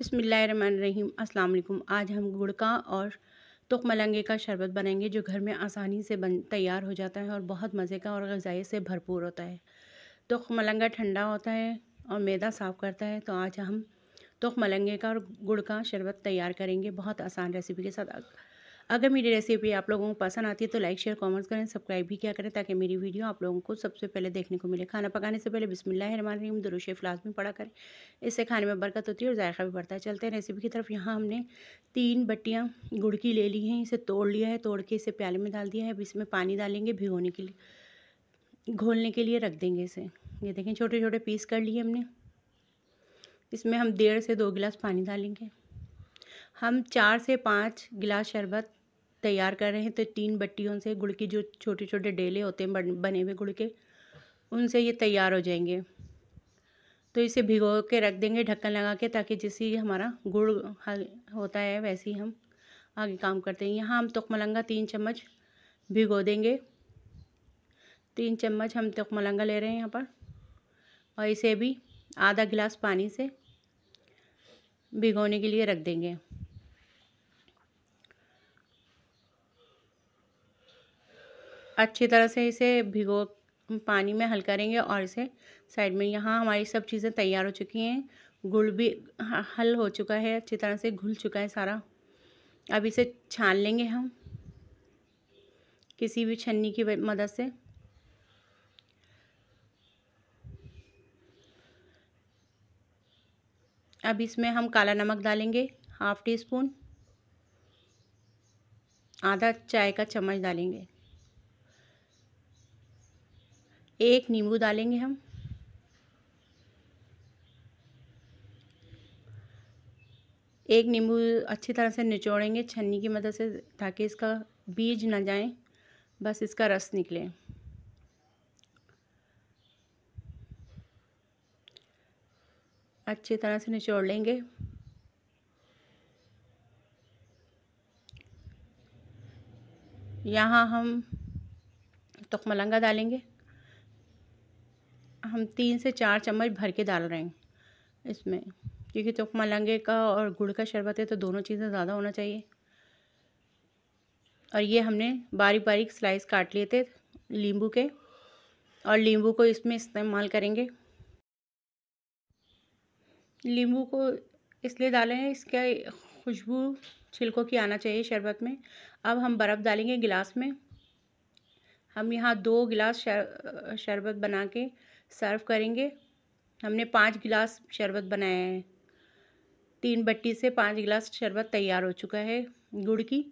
अस्सलाम वालेकुम आज हम गुड़ का और तुख मलंगे का शरबत बनाएँगे, जो घर में आसानी से बन, तैयार हो जाता है और बहुत मज़े का और गज़ाई से भरपूर होता है। तुख मलंगा ठंडा होता है और मैदा साफ़ करता है तो आज हम तुख मलंगे का और गुड़ का शरबत तैयार करेंगे। बहुत आसान रेसिपी के साथ। अगर मेरी रेसिपी आप लोगों को पसंद आती है तो लाइक, शेयर, कमेंट्स करें, सब्सक्राइब भी किया करें ताकि मेरी वीडियो आप लोगों को सबसे पहले देखने को मिले। खाना पकाने से पहले बिस्मिल्लाहिर्रहमानिर्रहीम दुरुश फ्लास पड़ा करें। इससे खाने में बरकत होती है और जायका भी बढ़ता है। चलते हैं रेसिपी की तरफ़। यहाँ हमने तीन बट्टियाँ गुड़ की ले ली हैं। इसे तोड़ लिया है। तोड़ के इसे प्याले में डाल दिया है। अब इसमें पानी डालेंगे भिगोने के लिए। घोलने के लिए रख देंगे इसे। ये देखें छोटे छोटे पीस कर लिए हमने। इसमें हम डेढ़ से दो गिलास पानी डालेंगे। हम चार से पाँच गिलास शरबत तैयार कर रहे हैं तो तीन बट्टियों से गुड़ की जो छोटे छोटे डेले होते हैं, बने हुए गुड़ के, उनसे ये तैयार हो जाएँगे। तो इसे भिगो के रख देंगे ढक्कन लगा के, ताकि जैसे हमारा गुड़ होता है, वैसे ही हम आगे काम करते हैं। यहाँ हम तुखमलंगा तीन चम्मच भिगो देंगे। तीन चम्मच हम तुखमलंगा ले रहे हैं यहाँ पर, और इसे भी आधा गिलास पानी से भिगोने के लिए रख देंगे। अच्छी तरह से इसे भिगो, पानी में हल करेंगे और इसे साइड में यहाँ हमारी सब चीज़ें तैयार हो चुकी हैं। गुड़ भी हल हो चुका है, अच्छी तरह से घुल चुका है सारा। अब इसे छान लेंगे हम, किसी भी छन्नी की मदद से। अब इसमें हम काला नमक डालेंगे, हाफ़ टी स्पून। आधा चाय का चम्मच डालेंगे। एक नींबू डालेंगे हम। एक नींबू अच्छी तरह से निचोड़ेंगे, छन्नी की मदद से, ताकि इसका बीज ना जाए। बस इसका रस निकले। अच्छी तरह से निचोड़ लेंगे। यहाँ हम तुखमलंगा डालेंगे। हम तीन से चार चम्मच भर के डाल रहे हैं इसमें। क्योंकि तो मलंगे का और गुड़ का शरबत है तो दोनों चीज़ें ज़्यादा होना चाहिए। और ये हमने बारीक बारीक स्लाइस काट लिए थे नींबू के, और नींबू को इसमें इस्तेमाल करेंगे। नींबू को इसलिए डाले इसका खुशबू छिलकों की आना चाहिए शरबत में। अब हम बर्फ़ डालेंगे गिलास में। हम यहाँ दो गिलास शरबत बना के सर्व करेंगे। हमने पाँच गिलास शरबत बनाया है। तीन बट्टी से पाँच गिलास शरबत तैयार हो चुका है गुड़ की।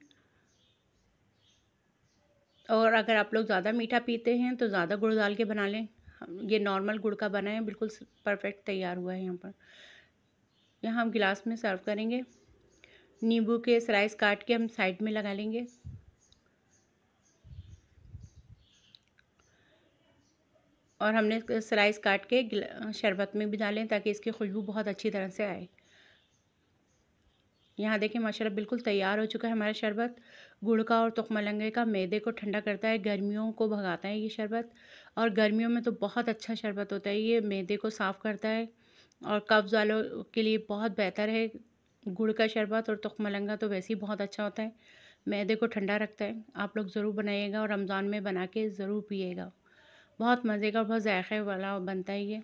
और अगर आप लोग ज़्यादा मीठा पीते हैं तो ज़्यादा गुड़ डाल के बना लें। ये नॉर्मल गुड़ का बना है, बिल्कुल परफेक्ट तैयार हुआ है यहाँ पर। यहाँ हम गिलास में सर्व करेंगे। नींबू के स्लाइस काट के हम साइड में लगा लेंगे। और हमने स्लाइस काट के शरबत में भी डालें ताकि इसकी खुशबू बहुत अच्छी तरह से आए। यहाँ देखिए, माशाल्लाह बिल्कुल तैयार हो चुका है हमारा शरबत। गुड़ का और तुखमलंगे का मैदे को ठंडा करता है, गर्मियों को भगाता है ये शरबत। और गर्मियों में तो बहुत अच्छा शरबत होता है, ये मैदे को साफ़ करता है। और कब्ज़ वालों के लिए बहुत बेहतर है, गुड़ का शरबत और तुखमलंगा तो वैसे ही बहुत अच्छा होता है। मैदे को ठंडा रखता है। आप लोग ज़रूर बनाइएगा और रमज़ान में बना के ज़रूर पिएगा। बहुत मज़े का और बहुत ज़ायक़े वाला बनता है ये।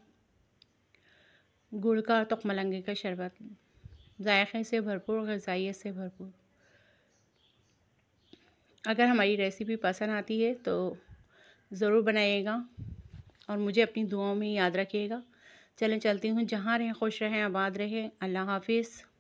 गुड़ का तो मलंगे का शरबत। ज़ायक़े से भरपूर गज़ाइयत से भरपूर। अगर हमारी रेसिपी पसंद आती है तो ज़रूर बनाइएगा और मुझे अपनी दुआओं में याद रखिएगा। चलें, चलती हूँ। जहाँ रहें, खुश रहें, आबाद रहें। अल्लाह हाफिज़।